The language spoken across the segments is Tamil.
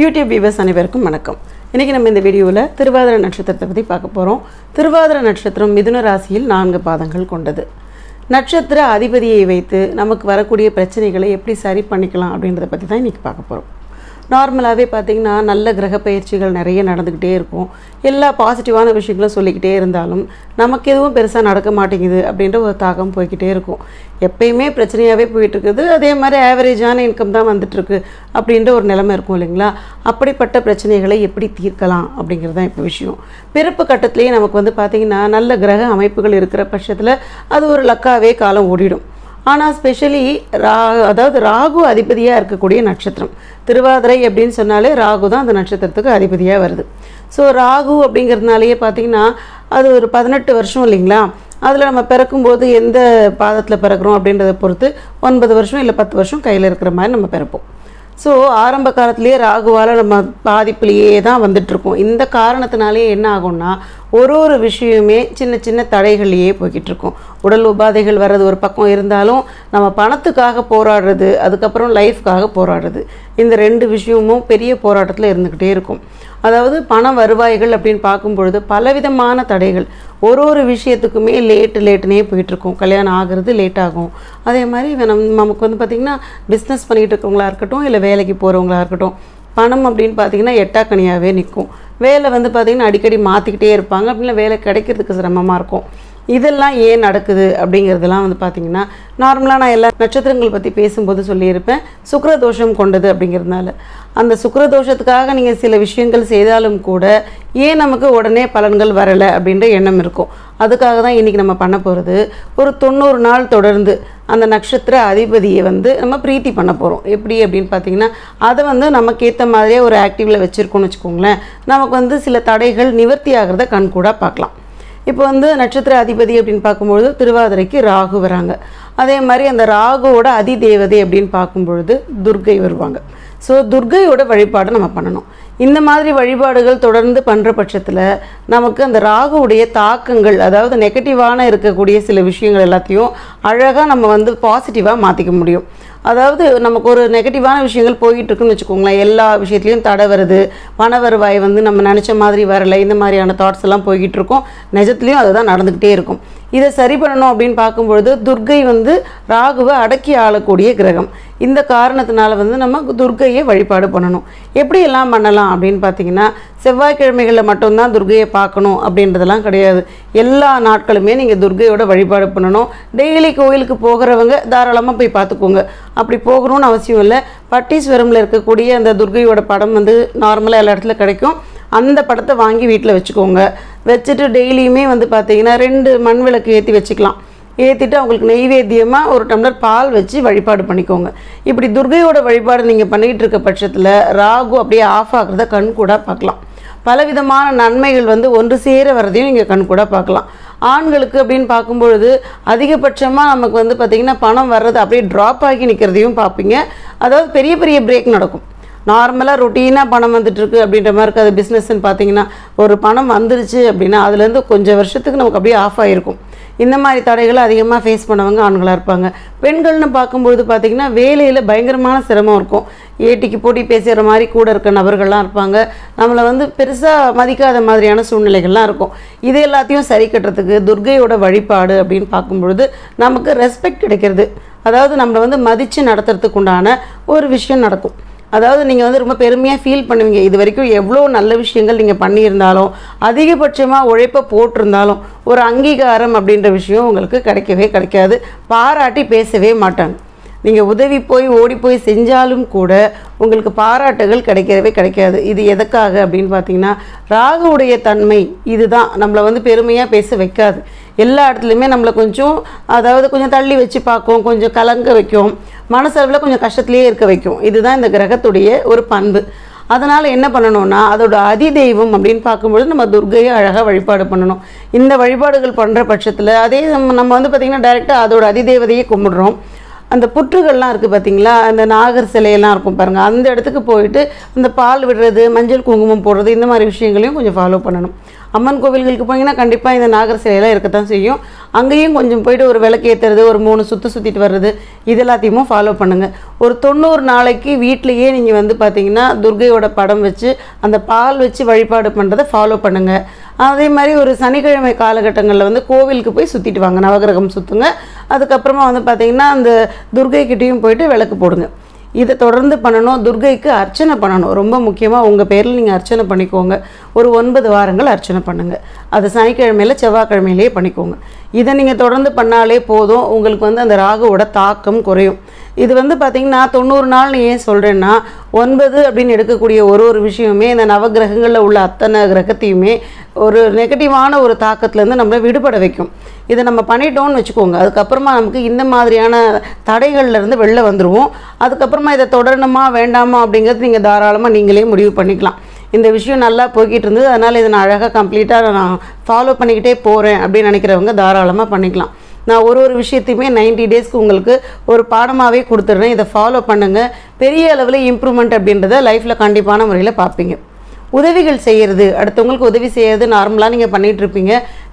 யூடியூப் வியூவர்ஸ் அனைவருக்கும் வணக்கம். இன்றைக்கி நம்ம இந்த வீடியோவில் திருவாதிர நட்சத்திரத்தை பற்றி பார்க்க போகிறோம் திருவாதிர நட்சத்திரம் மிதுன ராசியில் நான்கு பாதங்கள் கொண்டது. நட்சத்திர அதிபதியை வைத்து நமக்கு வரக்கூடிய பிரச்சனைகளை எப்படி சரி பண்ணிக்கலாம் அப்படின்றத பற்றி தான் இன்றைக்கி பார்க்க போகிறோம் நார்மலாகவே பார்த்திங்கன்னா நல்ல கிரக பயிற்சிகள் நிறைய நடந்துக்கிட்டே இருக்கும். எல்லா பாசிட்டிவான விஷயங்களும் சொல்லிக்கிட்டே இருந்தாலும் நமக்கு எதுவும் பெருசாக நடக்க மாட்டேங்குது அப்படின்ற ஒரு தாக்கம் போய்க்கிட்டே இருக்கும். எப்பயுமே பிரச்சனையாகவே போயிட்டுருக்குது. அதே மாதிரி ஆவரேஜான இன்கம் தான் வந்துட்டுருக்கு அப்படின்ற ஒரு நிலைமை இருக்கும் இல்லைங்களா? அப்படிப்பட்ட பிரச்சனைகளை எப்படி தீர்க்கலாம் அப்படிங்கிறது தான் இப்போ விஷயம். பிறப்பு கட்டத்துலேயே நமக்கு வந்து பார்த்திங்கன்னா நல்ல கிரக அமைப்புகள் இருக்கிற பட்சத்தில் அது ஒரு லக்காவே காலம் ஓடிடும். ஆனால் ஸ்பெஷலி ரா அதாவது ராகு அதிபதியாக இருக்கக்கூடிய நட்சத்திரம். திருவாதிரை அப்படின்னு சொன்னாலே ராகு தான் அந்த நட்சத்திரத்துக்கு அதிபதியாக வருது. ஸோ ராகு அப்படிங்கிறதுனாலேயே பார்த்திங்கன்னா அது ஒரு பதினெட்டு வருஷம் இல்லைங்களா? அதில் நம்ம பிறக்கும்போது எந்த பாதத்தில் பிறக்கிறோம் அப்படின்றத பொறுத்து ஒன்பது வருஷம் இல்லை பத்து வருஷம் கையில் இருக்கிற மாதிரி நம்ம பிறப்போம். ஸோ ஆரம்ப காலத்துலேயே ராகுவால் நம்ம பாதிப்புலேயே தான் வந்துட்டுருக்கோம். இந்த காரணத்தினாலே என்ன ஆகும்னா ஒரு ஒரு விஷயமே சின்ன சின்ன தடைகள்லையே போய்கிட்டுருக்கும். உடல் உபாதைகள் வர்றது ஒரு பக்கம் இருந்தாலும் நம்ம பணத்துக்காக போராடுறது அதுக்கப்புறம் லைஃப்காக போராடுறது. இந்த ரெண்டு விஷயமும் பெரிய போராட்டத்தில் இருந்துக்கிட்டே இருக்கும். அதாவது பண வருவாய்கள் அப்படின்னு பார்க்கும் பொழுது பலவிதமான தடைகள். ஒரு ஒரு விஷயத்துக்குமே லேட்டு லேட்டுனே போயிட்டுருக்கும். கல்யாணம் ஆகிறது லேட் ஆகும். அதே மாதிரி நம் நமக்கு வந்து பார்த்திங்கன்னா பிஸ்னஸ் பண்ணிகிட்டு இருக்கவங்களா இருக்கட்டும் இல்லை வேலைக்கு போகிறவங்களா இருக்கட்டும் பணம் அப்படின்னு பார்த்தீங்கன்னா எட்டாக்கனியாகவே நிற்கும் வேலை வந்து பார்த்திங்கன்னா அடிக்கடி மாற்றிக்கிட்டே இருப்பாங்க. அப்படின்னா வேலை கிடைக்கிறதுக்கு சிரமமாக இருக்கும். இதெல்லாம் ஏன் நடக்குது அப்படிங்கிறதெல்லாம் வந்து பார்த்திங்கன்னா நார்மலாக நான் எல்லா நட்சத்திரங்கள் பற்றி பேசும்போது சொல்லியிருப்பேன். சுக்கரதோஷம் கொண்டது அப்படிங்கிறதுனால. அந்த சுக்கரதோஷத்துக்காக நீங்கள் சில விஷயங்கள் செய்தாலும் கூட ஏன் நமக்கு உடனே பலன்கள் வரலை அப்படின்ற எண்ணம் இருக்கும். அதுக்காக தான் இன்றைக்கி நம்ம பண்ண போகிறது ஒரு தொண்ணூறு நாள் தொடர்ந்து அந்த நட்சத்திர அதிபதியை வந்து நம்ம பிரீத்தி பண்ண போகிறோம் எப்படி அப்படின்னு பார்த்தீங்கன்னா அதை வந்து நமக்கு ஏற்ற மாதிரியே ஒரு ஆக்டிவில் வச்சுருக்கோன்னு வச்சுக்கோங்களேன். நமக்கு வந்து சில தடைகள் நிவர்த்தி ஆகிறத கண்கூடாக பார்க்கலாம். இப்போ வந்து நட்சத்திர அதிபதி அப்படின்னு பார்க்கும்பொழுது திருவாதிரைக்கு ராகு வராங்க. அதே மாதிரி அந்த ராகுவோட அதிதேவதை அப்படின்னு பார்க்கும்பொழுது துர்கை வருவாங்க. ஸோ துர்கையோட வழிபாடு நம்ம பண்ணணும். இந்த மாதிரி வழிபாடுகள் தொடர்ந்து பண்ணுற பட்சத்தில் நமக்கு அந்த ராகுவுடைய தாக்கங்கள் அதாவது நெகட்டிவான இருக்கக்கூடிய சில விஷயங்கள் எல்லாத்தையும் அழகாக நம்ம வந்து பாசிட்டிவாக மாற்றிக்க முடியும். அதாவது நமக்கு ஒரு நெகட்டிவான விஷயங்கள் போயிட்டு இருக்குன்னு வச்சுக்கோங்களேன். எல்லா விஷயத்துலையும் தடை வருது. பண வருவாய் வந்து நம்ம நினச்ச மாதிரி வரலை. இந்த மாதிரியான தாட்ஸ் எல்லாம் போய்கிட்டு இருக்கோம் நிஜத்துலேயும் அதுதான் நடந்துக்கிட்டே இருக்கும். இதை சரி பண்ணணும் அப்படின்னு பார்க்கும்பொழுது துர்கை வந்து ராகுவை அடக்கி ஆளக்கூடிய கிரகம். இந்த காரணத்தினால வந்து நம்ம துர்கையை வழிபாடு பண்ணணும். எப்படி எல்லாம் பண்ணலாம் அப்படின்னு பார்த்தீங்கன்னா செவ்வாய்க்கிழமைகளில் மட்டும்தான் துர்கையை பார்க்கணும் அப்படின்றதெல்லாம் கிடையாது. எல்லா நாட்களுமே நீங்கள் துர்கையோட வழிபாடு பண்ணணும். டெய்லி கோயிலுக்கு போகிறவங்க தாராளமாக போய் பார்த்துக்கோங்க. அப்படி போகணும்னு அவசியம் இல்லை. பட்டீஸ்வரமில் இருக்கக்கூடிய அந்த துர்கையோட படம் வந்து நார்மலாக எல்லா இடத்துல கிடைக்கும். அந்த படத்தை வாங்கி வீட்டில் வச்சுக்கோங்க. வச்சுட்டு டெய்லியுமே வந்து பார்த்தீங்கன்னா ரெண்டு மண் விளக்கு ஏற்றி வச்சுக்கலாம். ஏற்றிட்டு அவங்களுக்கு நெய்வேத்தியமாக ஒரு டம்ளர் பால் வச்சு வழிபாடு பண்ணிக்கோங்க. இப்படி துர்கையோட வழிபாடு நீங்கள் பண்ணிக்கிட்டு இருக்க பட்சத்தில் ராகு அப்படியே ஆஃப் ஆகிறத கண் கூட பார்க்கலாம். பலவிதமான நன்மைகள் வந்து ஒன்று சேர வரதையும் நீங்கள் கண் கூட பார்க்கலாம். ஆண்களுக்கு அப்படின்னு பார்க்கும்பொழுது அதிகபட்சமாக நமக்கு வந்து பார்த்திங்கன்னா பணம் வர்றது அப்படியே ட்ராப் ஆகி நிற்கிறதையும் பார்ப்பீங்க. அதாவது பெரிய பெரிய பிரேக் நடக்கும். நார்மலாக ரொட்டீனாக பணம் வந்துட்டுருக்கு அப்படின்ற மாதிரி இருக்காது பிஸ்னஸ்ன்னு பார்த்தீங்கன்னா ஒரு பணம் வந்துருச்சு அப்படின்னா அதுலேருந்து கொஞ்சம் வருஷத்துக்கு நமக்கு அப்படியே ஆஃப் ஆகிருக்கும் இந்த மாதிரி தடைகளை அதிகமாக ஃபேஸ் பண்ணவங்க ஆண்களாக இருப்பாங்க. பெண்கள்னு பார்க்கும்பொழுது பார்த்திங்கன்னா வேலையில் பயங்கரமான சிரமம் இருக்கும். ஏட்டிக்கு போட்டி பேசுகிற மாதிரி கூட இருக்க நபர்கள்லாம் இருப்பாங்க. நம்மளை வந்து பெருசாக மதிக்காத மாதிரியான சூழ்நிலைகள்லாம் இருக்கும். இது எல்லாத்தையும் சரி கட்டுறதுக்கு துர்கையோட வழிபாடு அப்படின்னு பார்க்கும்பொழுது நமக்கு ரெஸ்பெக்ட் கிடைக்கிறது. அதாவது நம்மளை வந்து மதித்து நடத்துறதுக்கு உண்டான ஒரு விஷயம் நடக்கும். அதாவது நீங்கள் வந்து ரொம்ப பெருமையாக ஃபீல் பண்ணுவீங்க. இது வரைக்கும் எவ்வளோ நல்ல விஷயங்கள் நீங்கள் பண்ணியிருந்தாலும் அதிகபட்சமாக உழைப்பை போட்டிருந்தாலும் ஒரு அங்கீகாரம் அப்படின்ற விஷயம் உங்களுக்கு கிடைக்கவே கிடைக்காது. பாராட்டி பேசவே மாட்டாங்க. நீங்கள் உதவி போய் ஓடி போய் செஞ்சாலும் கூட உங்களுக்கு பாராட்டுகள் கிடைக்கவே கிடைக்காது. இது எதுக்காக அப்படின்னு பார்த்தீங்கன்னா ராகுவுடைய தன்மை இதுதான். நம்மளை வந்து பெருமையாக பேச வைக்காது. எல்லா இடத்துலையுமே நம்மளை கொஞ்சம் அதாவது கொஞ்சம் தள்ளி வச்சு பார்க்கும் கொஞ்சம் கலங்க வைக்கும். மனசளவில் கொஞ்சம் கஷ்டத்துலேயே இருக்க வைக்கும். இதுதான் இந்த கிரகத்துடைய ஒரு பண்பு. அதனால் என்ன பண்ணணும்னா அதோட அதிதெய்வம் அப்படின்னு பார்க்கும்பொழுது நம்ம துர்கையை அழகாக வழிபாடு பண்ணணும். இந்த வழிபாடுகள் பண்ணுற பட்சத்தில் அதே நம்ம நம்ம வந்து பார்த்திங்கன்னா டைரெக்டாக அதோட அதிதேவதையை கும்பிடுறோம். அந்த புற்றுகள்லாம் இருக்குது பார்த்தீங்களா அந்த நாகர் சிலையெல்லாம் இருக்கும் பாருங்கள் அந்த இடத்துக்கு போயிட்டு அந்த பால் விடுறது மஞ்சள் குங்குமம் போடுறது இந்த மாதிரி விஷயங்களையும் கொஞ்சம் ஃபாலோ பண்ணணும். அம்மன் கோவில்களுக்கு போனீங்கன்னா கண்டிப்பாக இந்த நாகர் சிலையெல்லாம் இருக்கத்தான் செய்யும். அங்கேயும் கொஞ்சம் போயிட்டு ஒரு விளக்கு ஏற்றுறது ஒரு மூணு சுற்று சுற்றிட்டு வர்றது இது எல்லாத்தையுமே ஃபாலோ பண்ணுங்கள் ஒரு தொண்ணூறு நாளைக்கு வீட்டிலையே நீங்கள் வந்து பார்த்தீங்கன்னா துர்கையோட படம் வச்சு அந்த பால் வச்சு வழிபாடு பண்ணுறதை ஃபாலோ பண்ணுங்கள் அதே மாதிரி ஒரு சனிக்கிழமை காலகட்டங்களில் வந்து கோவிலுக்கு போய் சுற்றிட்டு வாங்க நவகிரகம் சுற்றுங்க அதுக்கப்புறமா வந்து பார்த்தீங்கன்னா அந்த துர்கைக்கிட்டேயும் போயிட்டு விளக்கு போடுங்க. இதை தொடர்ந்து பண்ணணும் துர்கைக்கு அர்ச்சனை பண்ணணும். ரொம்ப முக்கியமாக உங்கள் பேரில் நீங்கள் அர்ச்சனை பண்ணிக்கோங்க. ஒரு ஒன்பது வாரங்கள் அர்ச்சனை பண்ணுங்கள் அது சனிக்கிழமையில் செவ்வாய்க்கிழமையிலேயே பண்ணிக்கோங்க. இதை நீங்கள் தொடர்ந்து பண்ணாலே போதும். உங்களுக்கு வந்து அந்த ராகுவோட தாக்கம் குறையும். இது வந்து பார்த்திங்கன்னா தொண்ணூறு நாள்னு ஏன் சொல்கிறேன்னா ஒன்பது அப்படின்னு எடுக்கக்கூடிய ஒரு ஒரு விஷயமே இந்த நவகிரகங்களில் உள்ள அத்தனை கிரகத்தையுமே ஒரு நெகட்டிவான ஒரு தாக்கத்துலேருந்து நம்மளை விடுபட வைக்கும். இதை நம்ம பண்ணிட்டோம்னு வச்சுக்கோங்க. அதுக்கப்புறமா நமக்கு இந்த மாதிரியான தடைகள்லேருந்து வெளில வந்துடுவோம் அதுக்கப்புறமா இதை தொடரணுமா வேண்டாமா அப்படிங்கிறது நீங்கள் தாராளமாக நீங்களே முடிவு பண்ணிக்கலாம். இந்த விஷயம் நல்லா போய்கிட்டு இருந்தது அதனால் இதை நான் அழகாக கம்ப்ளீட்டாக நான் ஃபாலோ பண்ணிக்கிட்டே போகிறேன் அப்படின்னு நினைக்கிறவங்க தாராளமாக பண்ணிக்கலாம். நான் ஒரு ஒரு விஷயத்தையுமே 90 டேஸ்க்கு உங்களுக்கு ஒரு பாடமாகவே கொடுத்துட்றேன். இதை ஃபாலோ பண்ணுங்கள் பெரிய அளவில் இம்ப்ரூவ்மெண்ட் அப்படின்றத லைஃப்பில் கண்டிப்பான முறையில் பார்ப்பீங்க. உதவிகள் செய்கிறது அடுத்தவங்களுக்கு உதவி செய்கிறது நார்மலாக நீங்கள் பண்ணிகிட்ருப்பீங்க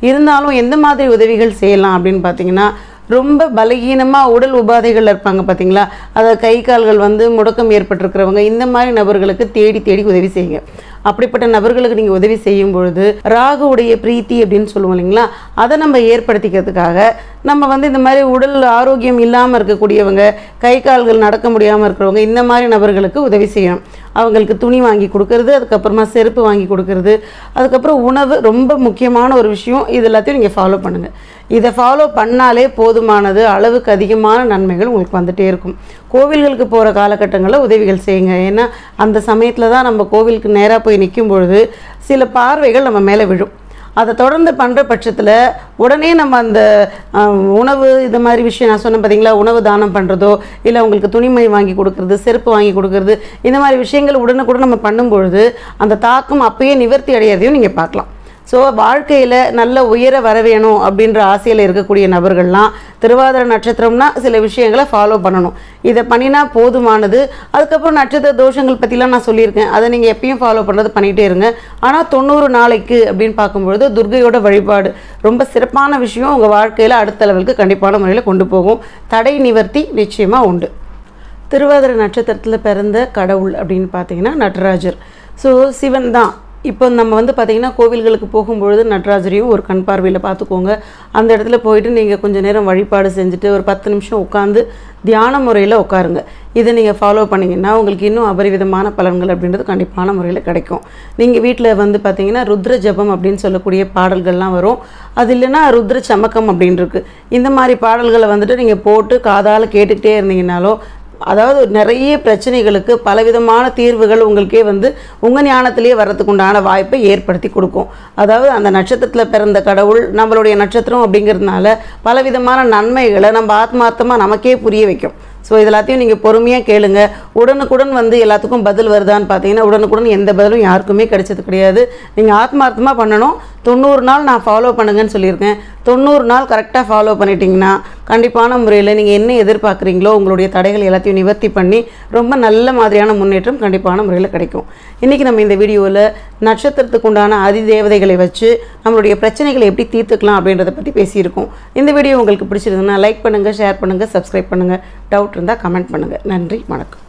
இருந்தாலும் எந்த மாதிரி உதவிகள் செய்யலாம் அப்படின்னு பார்த்தீங்கன்னா ரொம்ப பலகீனமாக உடல் உபாதைகள் இருப்பாங்க பார்த்தீங்களா அதாவது கை கால்கள் வந்து முடக்கம் ஏற்பட்டிருக்கிறவங்க இந்த மாதிரி நபர்களுக்கு தேடி தேடி உதவி செய்யுங்க. அப்படிப்பட்ட நபர்களுக்கு நீங்கள் உதவி செய்யும் பொழுது ராகுவுடைய பிரீத்தி அப்படின்னு சொல்லுவோம் இல்லைங்களா? அதை நம்ம ஏற்படுத்திக்கிறதுக்காக நம்ம வந்து இந்த மாதிரி உடல் ஆரோக்கியம் இல்லாமல் இருக்கக்கூடியவங்க கை கால்கள் நடக்க முடியாமல் இருக்கிறவங்க இந்த மாதிரி நபர்களுக்கு உதவி செய்யணும். அவங்களுக்கு துணி வாங்கி கொடுக்கறது அதுக்கப்புறமா செருப்பு வாங்கி கொடுக்கறது அதுக்கப்புறம் உணவு ரொம்ப முக்கியமான ஒரு விஷயம். இது எல்லாத்தையும் நீங்கள் ஃபாலோ பண்ணுங்கள் இதை ஃபாலோ பண்ணாலே போதுமானது அளவுக்கு அதிகமான நன்மைகள் உங்களுக்கு வந்துகிட்டே இருக்கும். கோவில்களுக்கு போகிற காலகட்டங்களில் உதவிகள் செய்யுங்க. ஏன்னா அந்த சமயத்தில் தான் நம்ம கோவிலுக்கு நேராக போய் நிற்கும் பொழுது சில பார்வைகள் நம்ம மேலே விழும். அதை தொடர்ந்து பண்ணுற பட்சத்தில் உடனே நம்ம அந்த உணவு இது மாதிரி விஷயம் நான் சொன்னேன் பார்த்தீங்களா உணவு தானம் பண்ணுறதோ இல்லை உங்களுக்கு துணிமணி வாங்கி கொடுக்கறது செருப்பு வாங்கி கொடுக்கறது இந்த மாதிரி விஷயங்கள் உடனுக்குடன் நம்ம பண்ணும்பொழுது அந்த தாக்கம் அப்பயே நிவர்த்தி அடையிறதையும் நீங்கள் பார்க்கலாம். ஸோ வாழ்க்கையில் நல்ல உயர வர வேணும் அப்படின்ற ஆசையில் இருக்கக்கூடிய நபர்கள்லாம் திருவாதிரை நட்சத்திரம்னா சில விஷயங்களை ஃபாலோ பண்ணணும். இதை பண்ணினா போதுமானது. அதுக்கப்புறம் நட்சத்திர தோஷங்கள் பற்றிலாம் நான் சொல்லியிருக்கேன். அதை நீங்கள் எப்பயும் ஃபாலோ பண்ணுறது பண்ணிகிட்டே இருங்க. ஆனால் தொண்ணூறு நாளைக்கு அப்படின்னு பார்க்கும்பொழுது துர்கையோட வழிபாடு ரொம்ப சிறப்பான விஷயம். உங்கள் வாழ்க்கையில் அடுத்த லெவலுக்கு கண்டிப்பான முறையில் கொண்டு போகும். தடை நிவர்த்தி நிச்சயமாக உண்டு. திருவாதிரை நட்சத்திரத்தில் பிறந்த கடவுள் அப்படின்னு பார்த்தீங்கன்னா நடராஜர். ஸோ சிவன் தான். இப்போ நம்ம வந்து பார்த்தீங்கன்னா கோவில்களுக்கு போகும்பொழுது நடராஜரையும் ஒரு கண் பார்வையில் பார்த்துக்கோங்க. அந்த இடத்துல போயிட்டு நீங்கள் கொஞ்சம் நேரம் வழிபாடு செஞ்சுட்டு ஒரு பத்து நிமிஷம் உட்காந்து தியான முறையில் உட்காருங்க. இதை நீங்கள் ஃபாலோ பண்ணிங்கன்னா உங்களுக்கு இன்னும் அபரிவிதமான பலன்கள் அப்படின்றது கண்டிப்பான முறையில் கிடைக்கும். நீங்கள் வீட்டில் வந்து பார்த்தீங்கன்னா ருத்ர ஜபம் அப்படின்னு சொல்லக்கூடிய பாடல்கள்லாம் வரும். அது இல்லைன்னா ருத்ர சமக்கம் அப்படின்ருக்கு. இந்த மாதிரி பாடல்களை வந்துட்டு நீங்கள் போட்டு காதால் கேட்டுக்கிட்டே இருந்தீங்கனாலோ அதாவது நிறைய பிரச்சனைகளுக்கு பலவிதமான தீர்வுகள் உங்களுக்கே வந்து உங்கள் ஞானத்திலேயே வர்றதுக்கு உண்டான வாய்ப்பை ஏற்படுத்தி கொடுக்கும். அதாவது அந்த நட்சத்திரத்தில் பிறந்த கடவுள் நம்மளுடைய நட்சத்திரம் அப்படிங்கிறதுனால பலவிதமான நன்மைகளை நம்ம ஆத்மார்த்தமாக நமக்கே புரிய வைக்கும். ஸோ இது எல்லாத்தையும் நீங்கள் பொறுமையாக கேளுங்க. உடனுக்குடன் வந்து எல்லாத்துக்கும் பதில் வருதான்னு பார்த்தீங்கன்னா உடனுக்குடன் எந்த பதிலும் யாருக்குமே கிடைச்சது கிடையாது. நீங்கள் ஆத்மார்த்தமாக பண்ணணும். தொண்ணூறு நாள் நான் ஃபாலோ பண்ணுங்கன்னு சொல்லியிருக்கேன். தொண்ணூறு நாள் கரெக்டாக ஃபாலோ பண்ணிட்டீங்கன்னா கண்டிப்பான முறையில் நீங்கள் என்ன எதிர்பார்க்குறீங்களோ உங்களுடைய தடைகள் எல்லாத்தையும் நிவர்த்தி பண்ணி ரொம்ப நல்ல மாதிரியான முன்னேற்றம் கண்டிப்பான முறையில் கிடைக்கும். இன்றைக்கி நம்ம இந்த வீடியோவில் நட்சத்திரத்துக்கு உண்டான அதிதேவதைகளை வச்சு நம்மளுடைய பிரச்சனைகளை எப்படி தீர்த்துக்கலாம் அப்படின்றத பற்றி பேசியிருக்கோம். இந்த வீடியோ உங்களுக்கு பிடிச்சிருந்ததுன்னா லைக் பண்ணுங்கள் ஷேர் பண்ணுங்கள் சப்ஸ்கிரைப் பண்ணுங்கள் டவுட் இருந்தால் கமெண்ட் பண்ணுங்கள் நன்றி வணக்கம்.